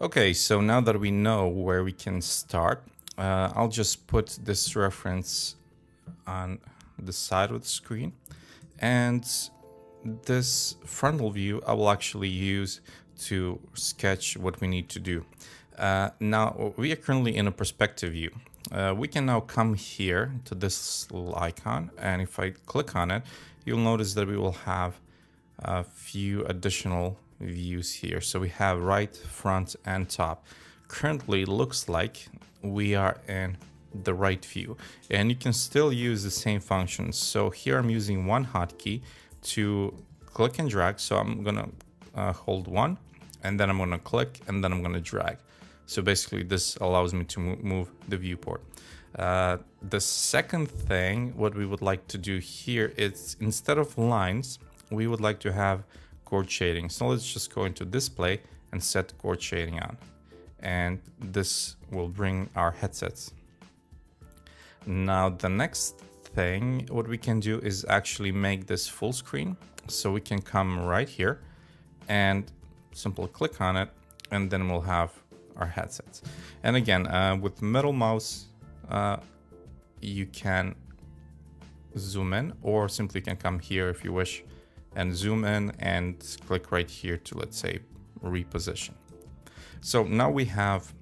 Okay, so now that we know where we can start, uh, I'll just put this reference on the side of the screen. And this frontal view I will actually use to sketch what we need to do. Uh, now, we are currently in a perspective view. Uh, we can now come here to this little icon, and if I click on it, you'll notice that we will have a few additional views here. So we have right, front, and top. Currently, looks like we are in the right view, and you can still use the same functions. So here I'm using one hotkey to click and drag. So I'm gonna uh, hold one, and then I'm gonna click, and then I'm gonna drag. So basically this allows me to move the viewport. Uh, the second thing, what we would like to do here is instead of lines, we would like to have Gouraud shading. So let's just go into display and set Gouraud shading on. And this will bring our headsets. Now the next thing, what we can do is actually make this full screen. So we can come right here and simply click on it and then we'll have our headsets. And again, uh, with middle mouse, uh, you can zoom in or simply can come here if you wish and zoom in and click right here to let's say reposition. So now we have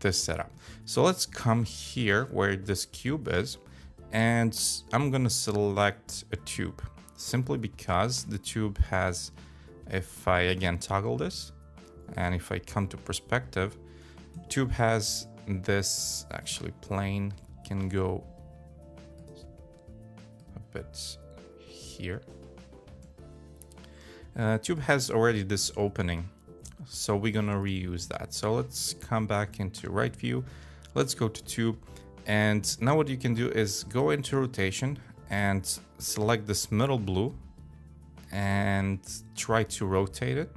this setup. So let's come here where this cube is and I'm gonna select a tube simply because the tube has, if I again toggle this and if I come to perspective, tube has this actually plane can go a bit here. Uh, tube has already this opening, so we're gonna reuse that. So let's come back into right view. Let's go to tube. And now what you can do is go into rotation and select this middle blue and try to rotate it.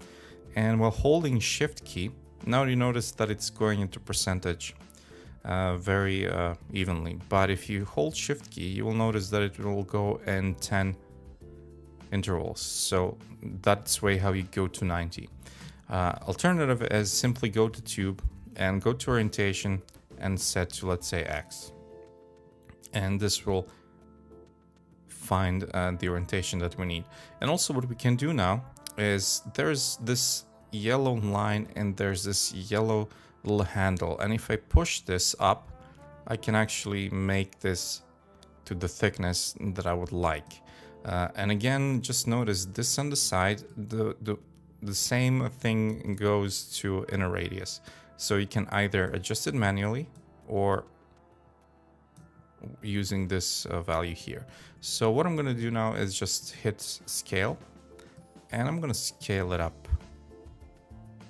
And while holding shift key, now you notice that it's going into percentage uh, very uh, evenly. But if you hold shift key, you will notice that it will go in 10 intervals. So that's way how you go to 90. Uh, alternative is simply go to tube and go to orientation and set to let's say X. And this will find uh, the orientation that we need. And also what we can do now is there's this yellow line and there's this yellow little handle. And if I push this up, I can actually make this to the thickness that I would like. Uh, and again, just notice this on the side, the, the, the same thing goes to inner radius. So you can either adjust it manually or using this uh, value here. So what I'm going to do now is just hit scale and I'm going to scale it up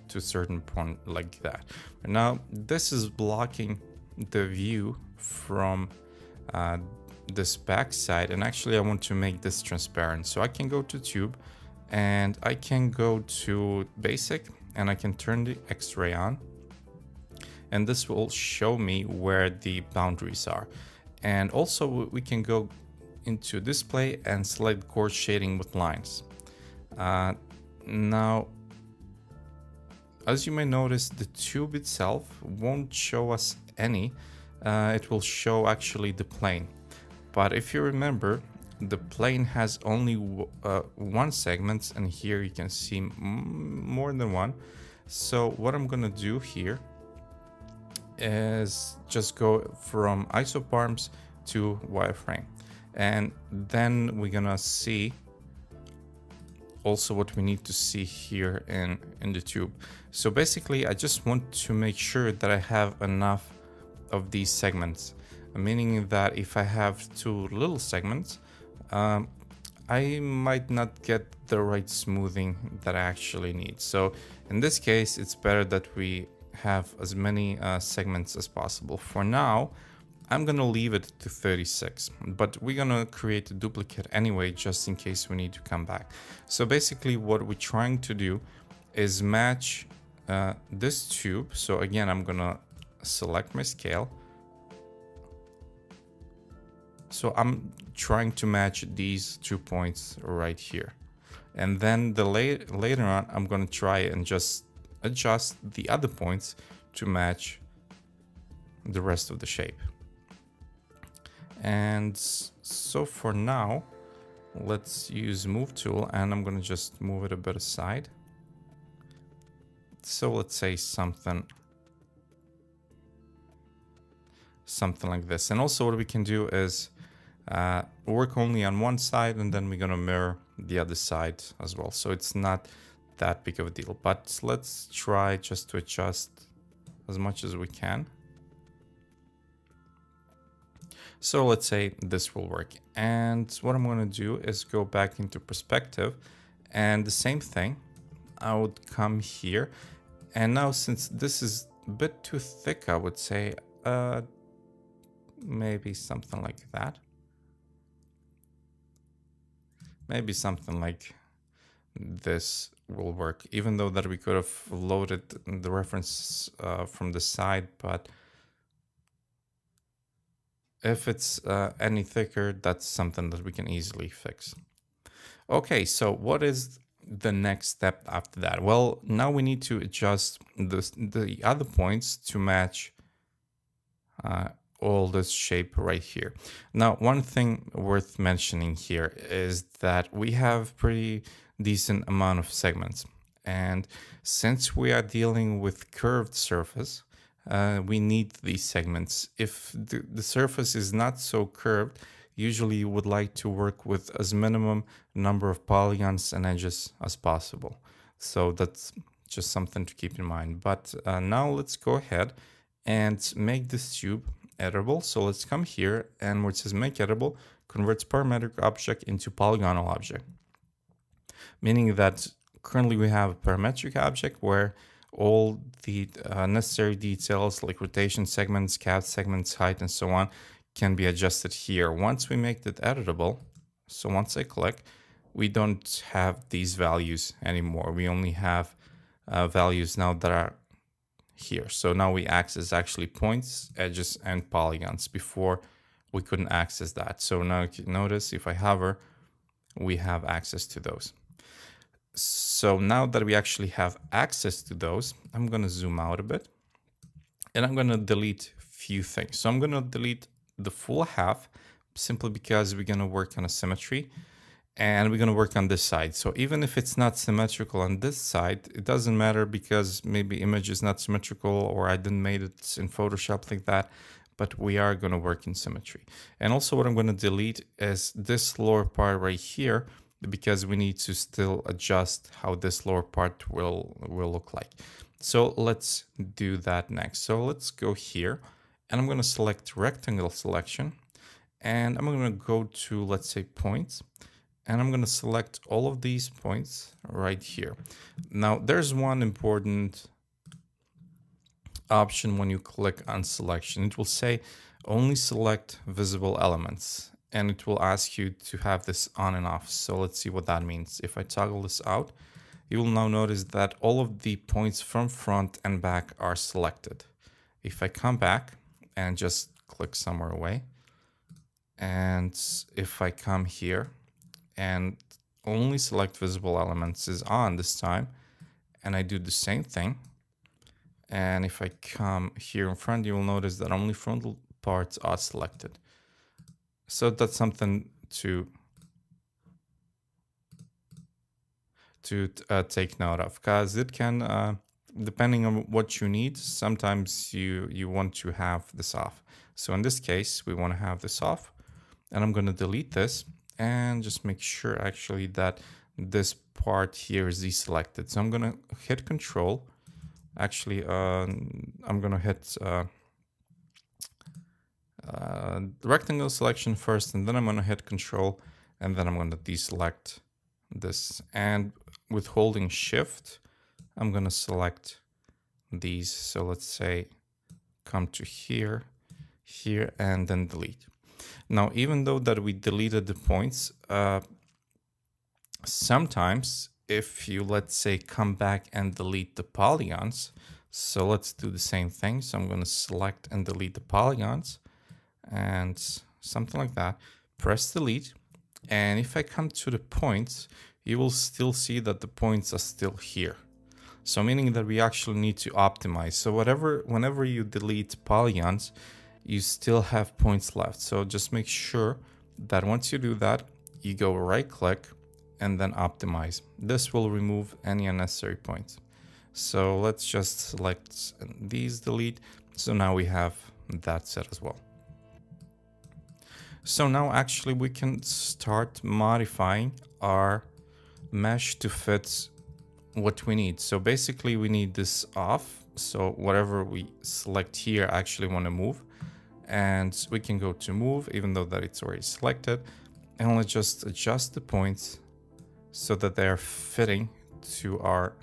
to a certain point like that. Now this is blocking the view from uh, this back side and actually I want to make this transparent. So I can go to tube and I can go to basic and I can turn the x-ray on and this will show me where the boundaries are. And also we can go into display and select Gouraud shading with lines. Uh, now as you may notice, the tube itself won't show us any. Uh, it will show actually the plane. But if you remember, the plane has only uh, one segment and here you can see more than one. So what I'm gonna do here is just go from isoparms to wireframe. And then we're gonna see also what we need to see here in, in the tube. So basically, I just want to make sure that I have enough of these segments, meaning that if I have two little segments, um, I might not get the right smoothing that I actually need. So in this case, it's better that we have as many uh, segments as possible. For now, I'm gonna leave it to 36, but we're gonna create a duplicate anyway, just in case we need to come back. So basically what we're trying to do is match uh, this tube. So again, I'm gonna select my scale. So I'm trying to match these two points right here. And then the late, later on, I'm gonna try and just adjust the other points to match the rest of the shape. And so for now, let's use move tool and I'm going to just move it a bit aside. So let's say something something like this. And also what we can do is uh, work only on one side and then we're going to mirror the other side as well. So it's not that big of a deal, but let's try just to adjust as much as we can. So let's say this will work. And what I'm going to do is go back into perspective and the same thing. I would come here. And now since this is a bit too thick, I would say uh, maybe something like that. Maybe something like this will work, even though that we could have loaded the reference uh, from the side, but if it's uh, any thicker, that's something that we can easily fix. Okay, so what is the next step after that? Well, now we need to adjust the, the other points to match uh, all this shape right here. Now, one thing worth mentioning here is that we have pretty decent amount of segments. And since we are dealing with curved surface, uh, we need these segments. If the, the surface is not so curved, usually you would like to work with as minimum number of polygons and edges as possible. So that's just something to keep in mind. But uh, now let's go ahead and make this tube editable. So let's come here and where it says make editable, converts parametric object into polygonal object. Meaning that currently we have a parametric object where all the uh, necessary details like rotation segments, cap segments, height, and so on can be adjusted here. Once we make that editable, so once I click, we don't have these values anymore. We only have uh, values now that are here. So now we access actually points, edges, and polygons. Before we couldn't access that. So now you notice if I hover, we have access to those. So now that we actually have access to those, I'm going to zoom out a bit and I'm going to delete a few things. So I'm going to delete the full half simply because we're going to work on a symmetry and we're going to work on this side. So even if it's not symmetrical on this side, it doesn't matter because maybe image is not symmetrical or I didn't made it in Photoshop like that, but we are going to work in symmetry. And also what I'm going to delete is this lower part right here because we need to still adjust how this lower part will, will look like. So let's do that next. So let's go here and I'm going to select rectangle selection and I'm going to go to, let's say points and I'm going to select all of these points right here. Now there's one important option when you click on selection. It will say only select visible elements and it will ask you to have this on and off. So let's see what that means. If I toggle this out, you will now notice that all of the points from front and back are selected. If I come back and just click somewhere away, and if I come here and only select visible elements is on this time, and I do the same thing, and if I come here in front, you will notice that only frontal parts are selected. So that's something to to uh, take note of because it can, uh, depending on what you need, sometimes you, you want to have this off. So in this case, we want to have this off and I'm going to delete this and just make sure actually that this part here is deselected. So I'm to hit control. Actually, uh, I'm to hit uh, uh, rectangle selection first, and then I'm to hit control, and then I'm to deselect this. And with holding shift, I'm to select these. So let's say come to here, here, and then delete. Now, even though that we deleted the points, uh, sometimes if you, let's say, come back and delete the polygons, so let's do the same thing. So I'm going to select and delete the polygons and something like that. Press delete. And if I come to the points, you will still see that the points are still here. So meaning that we actually need to optimize. So whatever, whenever you delete polygons, you still have points left. So just make sure that once you do that, you go right click and then optimize. This will remove any unnecessary points. So let's just select these delete. So now we have that set as well. So now actually we can start modifying our mesh to fit what we need. So basically we need this off. So whatever we select here I actually want to move and we can go to move even though that it's already selected. And let's just adjust the points so that they're fitting to our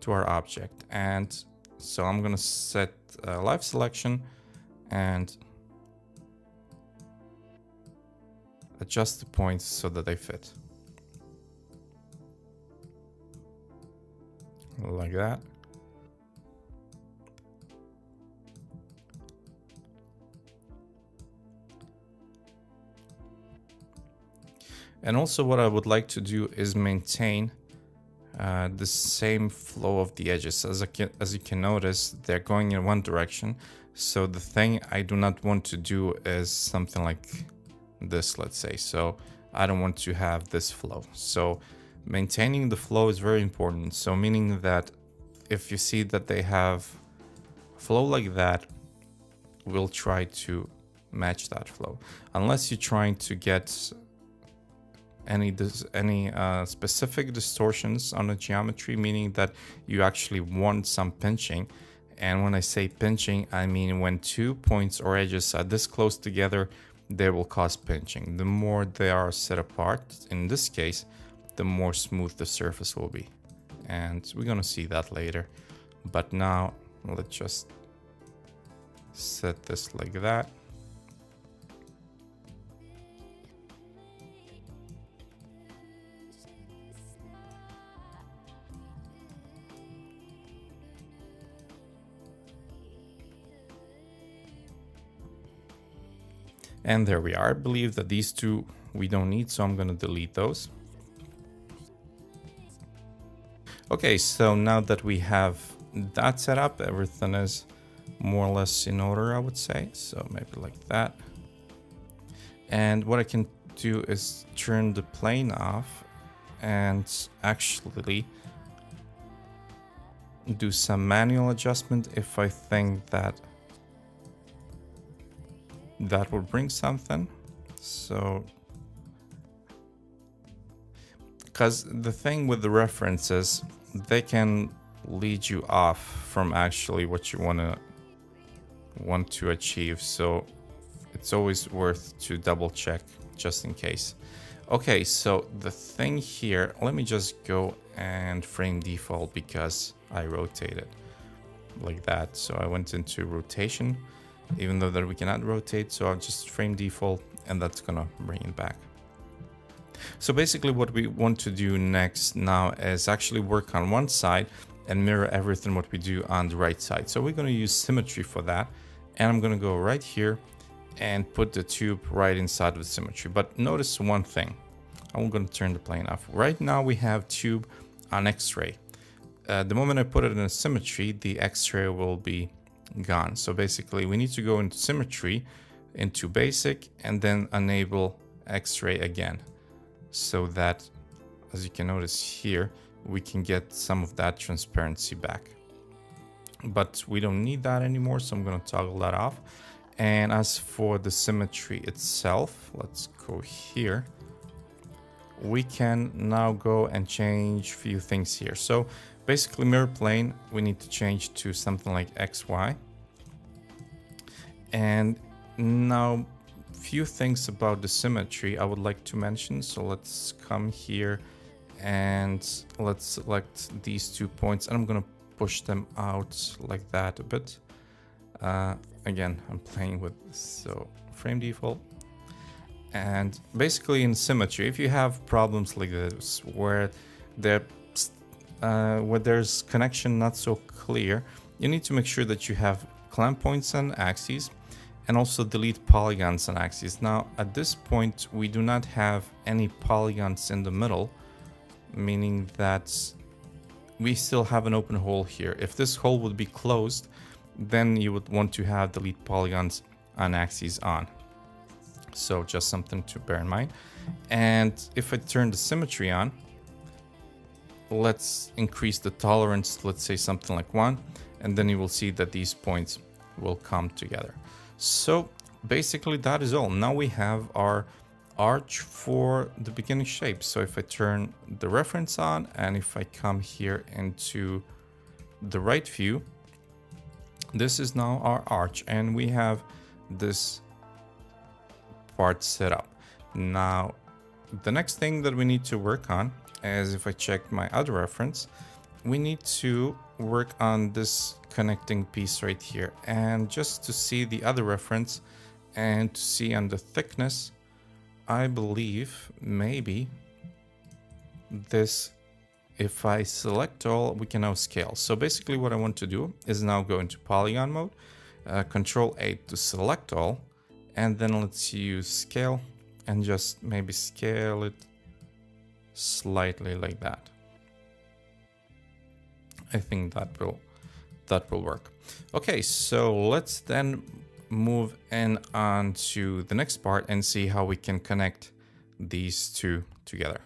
to our object. And so I'm gonna set uh, live selection and adjust the points so that they fit. Like that. And also what I would like to do is maintain uh, the same flow of the edges. As, can, as you can notice, they're going in one direction. So the thing I do not want to do is something like this, let's say. So I don't want to have this flow. So maintaining the flow is very important. So meaning that if you see that they have flow like that, we'll try to match that flow. Unless you're trying to get any any uh, specific distortions on the geometry, meaning that you actually want some pinching. And when I say pinching, I mean when two points or edges are this close together, they will cause pinching. The more they are set apart, in this case, the more smooth the surface will be. And we're gonna see that later. But now let's just set this like that. And there we are. I believe that these two we don't need, so I'm going to delete those. Okay, so now that we have that set up, everything is more or less in order, I would say. So maybe like that. And what I can do is turn the plane off and actually do some manual adjustment if I think that that will bring something. So because the thing with the references they can lead you off from actually what you want to want to achieve. So it's always worth to double check just in case. Okay so the thing here let me just go and frame default because I rotated like that. So I went into rotation even though that we cannot rotate so I'll just frame default and that's gonna bring it back so basically what we want to do next now is actually work on one side and mirror everything what we do on the right side. So we're to use symmetry for that. And I'm to go right here and put the tube right inside of the symmetry. But notice one thing. I'm to turn the plane off. Right now we have tube on X-ray. Uh, the moment I put it in a symmetry, the X-ray will be gone. So basically we need to go into symmetry, into basic, and then enable X-ray again so that, as you can notice here, we can get some of that transparency back. But we don't need that anymore, so I'm going to toggle that off. And as for the symmetry itself, let's go here. We can now go and change a few things here. So basically mirror plane, we need to change to something like XY. And now few things about the symmetry I would like to mention. So let's come here and let's select these two points and I'm gonna push them out like that a bit. Uh, again, I'm playing with so frame default. And basically in symmetry, if you have problems like this where there, uh, where there's connection not so clear, you need to make sure that you have clamp points and axes and also delete polygons and axes. Now, at this point, we do not have any polygons in the middle, meaning that we still have an open hole here. If this hole would be closed, then you would want to have delete polygons and axes on. So just something to bear in mind. And if I turn the symmetry on, let's increase the tolerance, let's say something like one, and then you will see that these points will come together. So basically that is all. Now we have our arch for the beginning shape. So if I turn the reference on and if I come here into the right view, this is now our arch and we have this part set up. Now, the next thing that we need to work on is if I check my other reference, we need to work on this connecting piece right here. And just to see the other reference and to see on the thickness, I believe maybe this, if I select all, we can now scale. So basically what I want to do is now go into polygon mode, uh, control A to select all, and then let's use scale and just maybe scale it slightly like that. I think that will that will work. Okay, so let's then move in on to the next part and see how we can connect these two together.